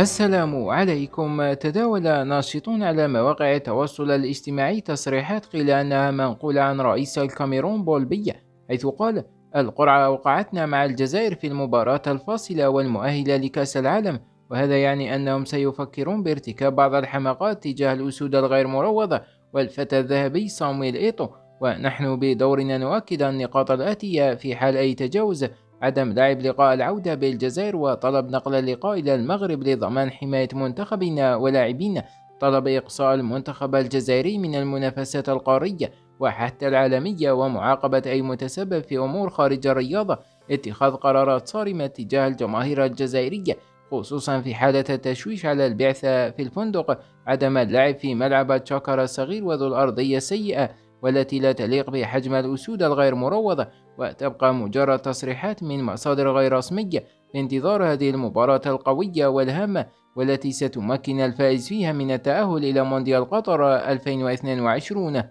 السلام عليكم. تداول ناشطون على مواقع التواصل الاجتماعي تصريحات قيل أنها منقولة عن رئيس الكاميرون بول بيا حيث قال القرعة أوقعتنا مع الجزائر في المباراة الفاصلة والمؤهلة لكأس العالم وهذا يعني أنهم سيفكرون بارتكاب بعض الحماقات تجاه الأسود الغير مروضة والفتى الذهبي صامويل إيتو ونحن بدورنا نؤكد النقاط الآتية في حال أي تجاوز عدم لعب لقاء العودة بالجزائر وطلب نقل اللقاء إلى المغرب لضمان حماية منتخبنا ولاعبينا طلب إقصاء المنتخب الجزائري من المنافسات القارية وحتى العالمية ومعاقبة أي متسبب في أمور خارج الرياضة اتخاذ قرارات صارمة تجاه الجماهير الجزائرية خصوصا في حالة التشويش على البعثة في الفندق عدم اللعب في ملعب تشاكر الصغير وذو الأرضية السيئة. والتي لا تليق بحجم الأسود الغير مروضة وتبقى مجرد تصريحات من مصادر غير رسمية انتظار هذه المباراة القوية والهامة والتي ستمكن الفائز فيها من التأهل إلى مونديال قطر 2022